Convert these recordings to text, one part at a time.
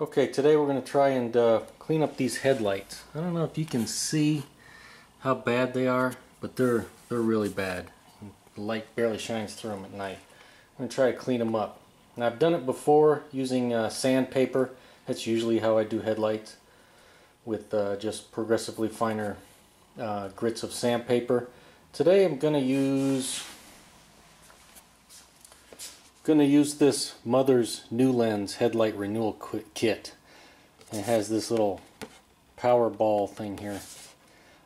Okay, today we're going to try and uh, clean up these headlights. I don't know if you can see how bad they are, but they're they're really bad. The light barely shines through them at night. I'm going to try to clean them up. And I've done it before using uh, sandpaper. That's usually how I do headlights with uh, just progressively finer uh, grits of sandpaper. Today I'm going to use going to use this Mother's NuLens headlight renewal kit. It has this little power ball thing here.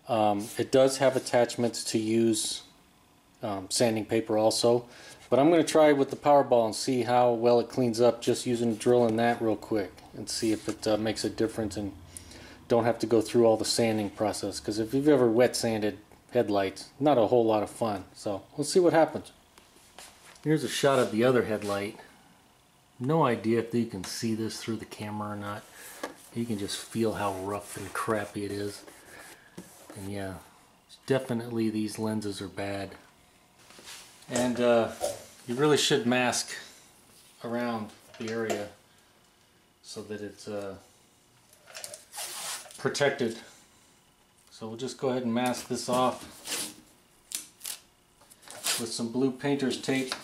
Um, it does have attachments to use um, sanding paper also, but I'm going to try with the power ball and see how well it cleans up just using drilling that real quick and see if it uh, makes a difference and don't have to go through all the sanding process because if you've ever wet sanded headlights, not a whole lot of fun. So we'll see what happens. Here's a shot of the other headlight. No idea if you can see this through the camera or not. You can just feel how rough and crappy it is. And yeah, definitely these lenses are bad. And uh, you really should mask around the area so that it's uh, protected. So we'll just go ahead and mask this off with some blue painter's tape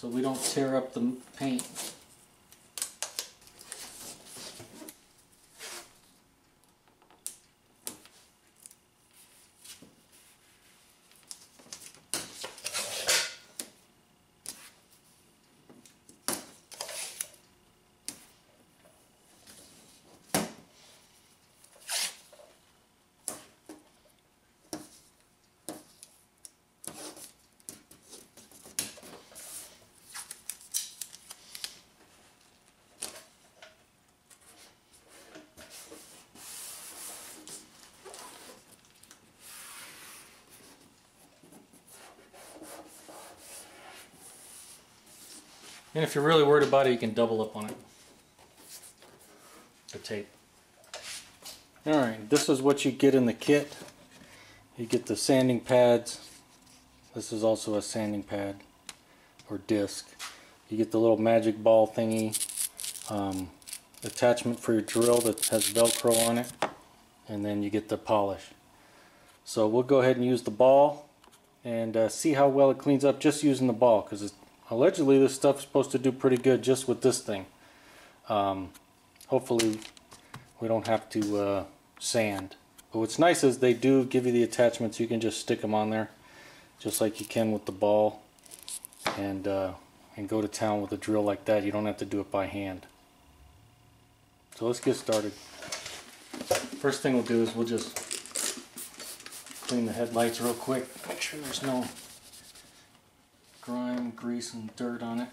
so we don't tear up the paint. And if you're really worried about it, you can double up on it. The tape. Alright, this is what you get in the kit. You get the sanding pads. This is also a sanding pad or disc. You get the little magic ball thingy. Um, attachment for your drill that has velcro on it. And then you get the polish. So we'll go ahead and use the ball and uh, see how well it cleans up just using the ball because allegedly this stuff is supposed to do pretty good just with this thing. Um, hopefully we don't have to uh, sand. But what's nice is they do give you the attachments. You can just stick them on there just like you can with the ball and uh, and go to town with a drill like that. You don't have to do it by hand. So let's get started. First thing we'll do is we'll just clean the headlights real quick. Make sure there's no grime, grease, and dirt on it.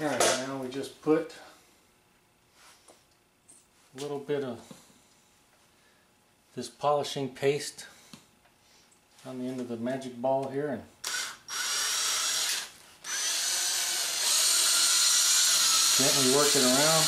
Alright, now we just put a little bit of this polishing paste on the end of the magic ball here and Gently work it around.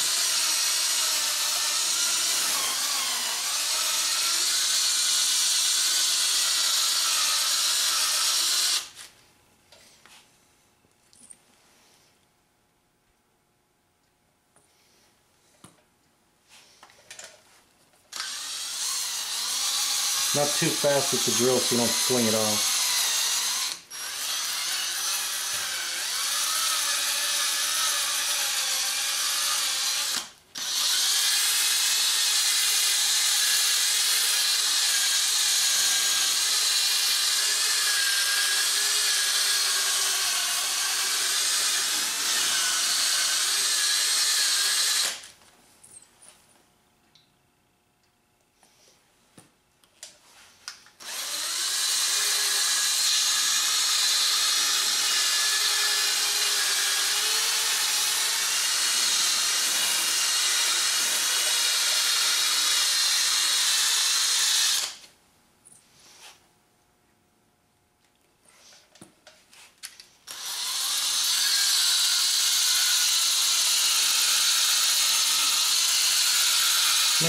Not too fast with the drill so you don't fling it off.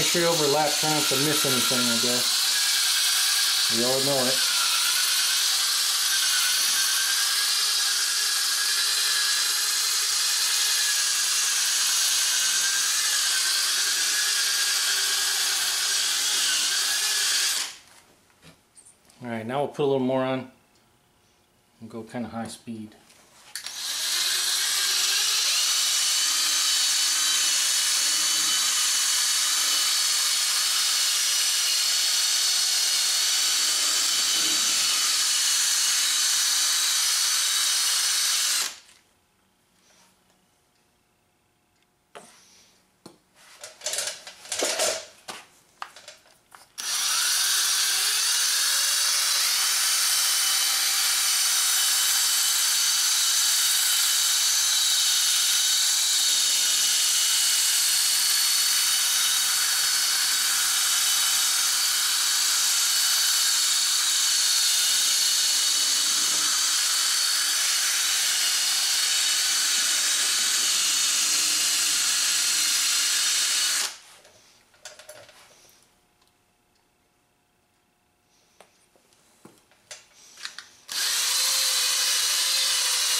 Make sure you overlap, try not to miss anything, I guess. We all know it. Alright, now we'll put a little more on and go kind of high speed.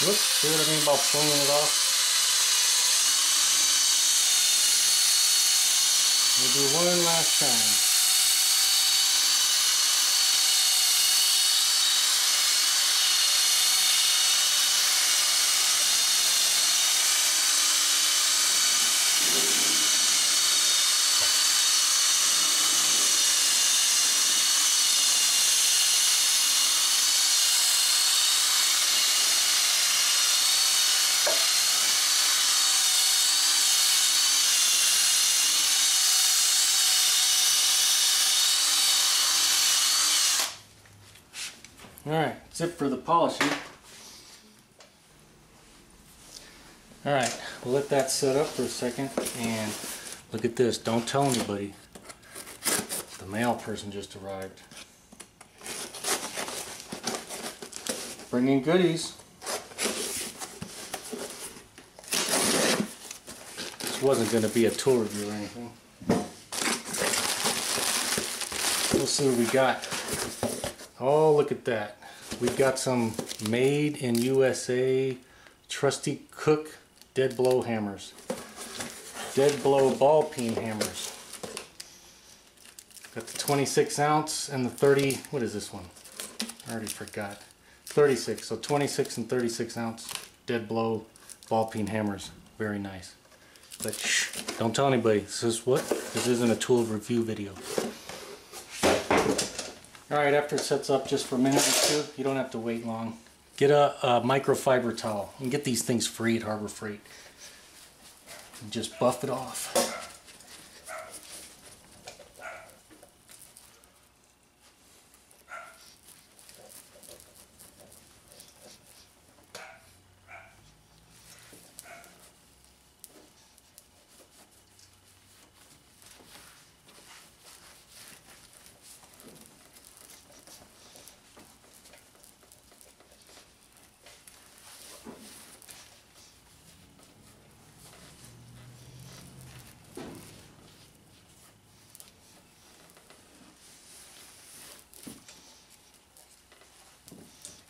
Whoops, see what I mean about pulling it off? We'll do one last time. Alright, zip for the polishing. Alright, we'll let that set up for a second and look at this. Don't tell anybody. The mail person just arrived. Bringing goodies. This wasn't going to be a tour review or anything. We'll see what we got. Oh, look at that. We've got some made in USA Trusty-Cook dead blow hammers. Dead blow ball peen hammers. Got the 26 ounce and the 30, what is this one? I already forgot. 36, so 26 and 36 ounce dead blow ball peen hammers. Very nice. But shh, don't tell anybody. This is what? This isn't a tool review video. Alright, after it sets up just for a minute or two, you don't have to wait long. Get a, a microfiber towel. Can get these things free at Harbor Freight. And just buff it off.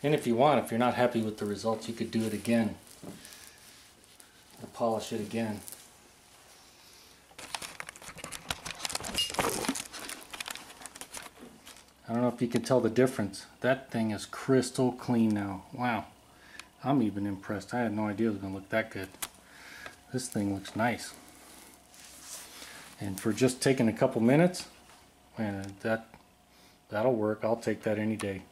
And if you want, if you're not happy with the results, you could do it again. Polish it again. I don't know if you can tell the difference. That thing is crystal clean now. Wow. I'm even impressed. I had no idea it was going to look that good. This thing looks nice. And for just taking a couple minutes, man, that, that'll work. I'll take that any day.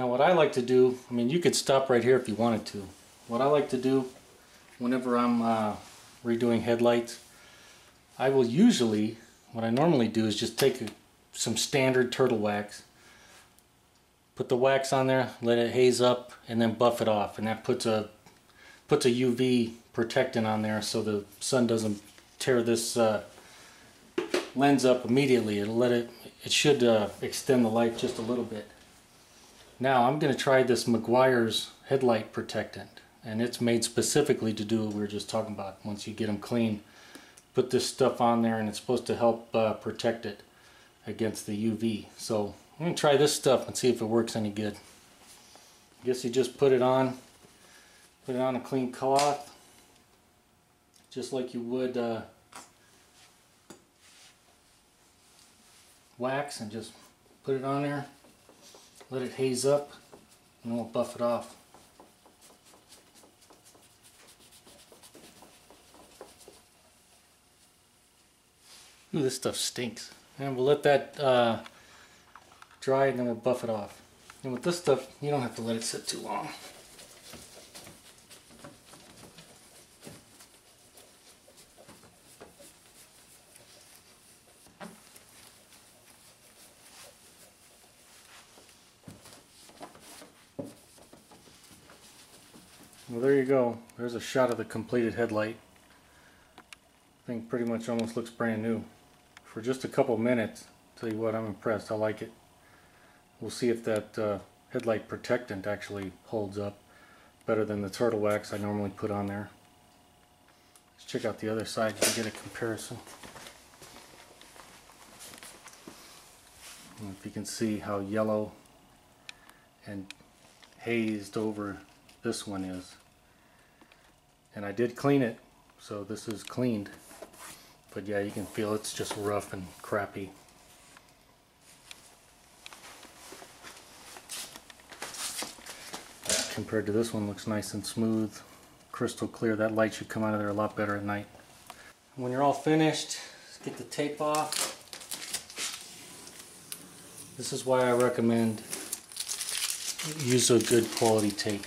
Now what I like to do, I mean you could stop right here if you wanted to. What I like to do whenever I'm uh, redoing headlights, I will usually, what I normally do is just take a, some standard turtle wax, put the wax on there, let it haze up, and then buff it off. And that puts a puts a UV protectant on there so the sun doesn't tear this uh, lens up immediately. It'll let it, it should uh, extend the life just a little bit. Now I'm going to try this Meguiar's headlight protectant and it's made specifically to do what we were just talking about once you get them clean put this stuff on there and it's supposed to help uh, protect it against the UV. So I'm going to try this stuff and see if it works any good. I guess you just put it on, put it on a clean cloth, just like you would uh, wax and just put it on there, let it haze up, and we'll buff it off. Ooh, this stuff stinks. And we'll let that uh, dry and then we'll buff it off. And with this stuff, you don't have to let it sit too long. Well, there you go. There's a shot of the completed headlight. I think pretty much almost looks brand new. For just a couple minutes, tell you what, I'm impressed. I like it. We'll see if that uh, headlight protectant actually holds up better than the turtle wax I normally put on there. Let's check out the other side to get a comparison. If you can see how yellow and hazed over this one is. And I did clean it, so this is cleaned. But yeah, you can feel it's just rough and crappy. Compared to this one, looks nice and smooth, crystal clear. That light should come out of there a lot better at night. When you're all finished, get the tape off. This is why I recommend use a good quality tape.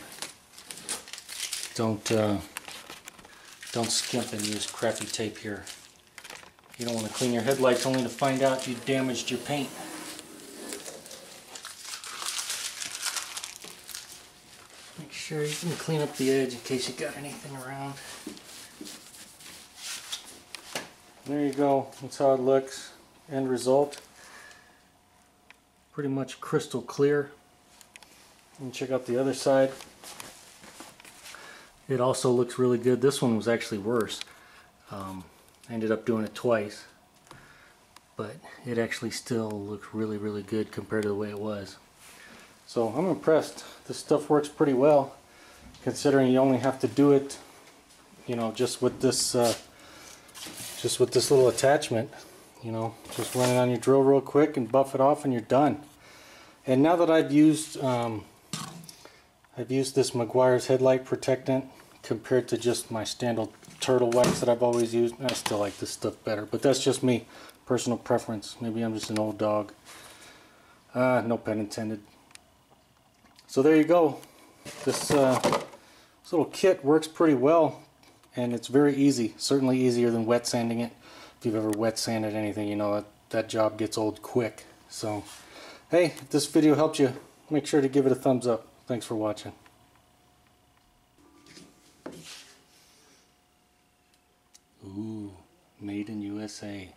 Don't uh, don't skimp and use crappy tape here. You don't want to clean your headlights only to find out you damaged your paint. Make sure you can clean up the edge in case you got anything around. There you go. That's how it looks. End result. Pretty much crystal clear. And check out the other side. It also looks really good. This one was actually worse. Um, I ended up doing it twice. But it actually still looks really, really good compared to the way it was. So I'm impressed. This stuff works pretty well considering you only have to do it you know just with this uh, just with this little attachment you know just run it on your drill real quick and buff it off and you're done and now that I've used um, I've used this Meguiar's headlight protectant compared to just my standard turtle wax that I've always used. I still like this stuff better, but that's just me, personal preference. Maybe I'm just an old dog. Uh, no pen intended. So there you go. This, uh, this little kit works pretty well, and it's very easy. Certainly easier than wet sanding it. If you've ever wet sanded anything, you know that that job gets old quick. So, hey, if this video helped you, make sure to give it a thumbs up. Thanks for watching. Ooh, made in USA.